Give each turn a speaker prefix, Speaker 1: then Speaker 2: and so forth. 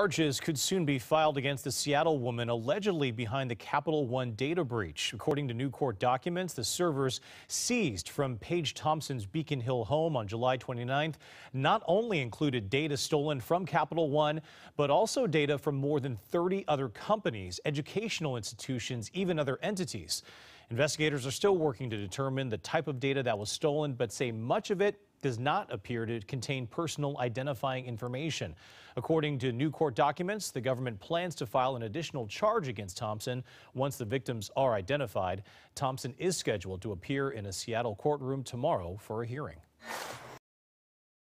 Speaker 1: Charges could soon be filed against the Seattle woman allegedly behind the Capital One data breach. According to new court documents, the servers seized from Paige Thompson's Beacon Hill home on July 29th not only included data stolen from Capital One, but also data from more than 30 other companies, educational institutions, even other entities. Investigators are still working to determine the type of data that was stolen, but say much of it does not appear to contain personal identifying information. According to new court documents, the government plans to file an additional charge against Thompson once the victims are identified. Thompson is scheduled to appear in a Seattle courtroom tomorrow for a hearing.